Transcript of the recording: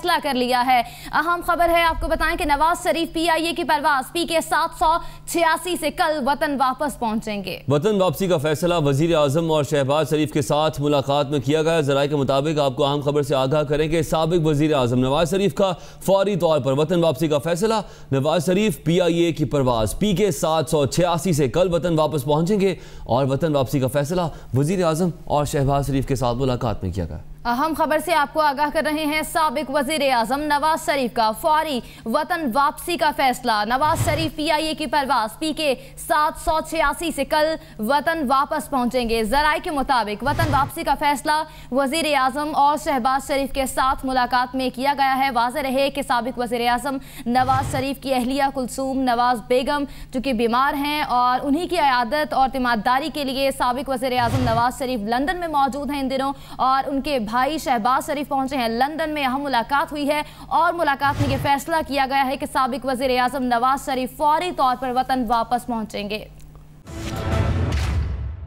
فیصلہ کر لیا ہے۔ اہم خبر ہے، آپ کو بتائیں کہ نواز شریف پی آئی اے کی پرواز، پی کے سات سو چھاسی سے کل وطن واپس پہنچیں گے۔ وطن واپسی کا فیصلہ وزیر اعظم اور شہباز شریف کے ساتھ ملاقات میں کیا گیا ذرائع کے مطابق آپ کو اہم خبر سے آگاہ کریں کہ سابق وزیر اعظم نواز شریف کا فوری طور پر وطن واپسی کا فیصلہ نواز شریف پی آئی اے کی پرواز، پی کے سات سو چھیاسی سے کل وطن واپس پہنچیں گے۔ اور وطن واپسی کا فیصلہ وزیر اعظم اور شہباز شریف کے ساتھ ملاقات میں کیا گیا۔ اہم خبر سے آپ کو آگاہ کر رہے ہیں سابق وزیر اعظم نواز شریف کا فوری وطن واپسی کا فیصلہ۔ نواز شریف پی آئی اے کی پرواز، پی کے سات سو چھیاسی سے کل وطن واپس پہنچیں گے۔ ذرائع کے مطابق وطن واپسی کا فیصلہ وزیر اعظم اور شہباز شریف کے ساتھ ملاقات میں کیا گیا ہے؟ واضح رہے کہ سابق وزیر اعظم نواز شریف کی اہلیہ کلثوم نواز بیگم جو کہ بیمار ہیں اور انہی کی عیادت اور تیماداری کے لیے سابق وزیر اعظم نواز شریف لندن میں موجود ہیں ان دنوں اور ان کے بھائی شہباز شریف پہنچے ہیں۔ لندن میں اہم ملاقات ہوئی ہے اور ملاقات میں یہ فیصلہ کیا گیا ہے کہ سابق وزیر اعظم نواز شریف فوری طور پر وطن واپس پہنچیں گے۔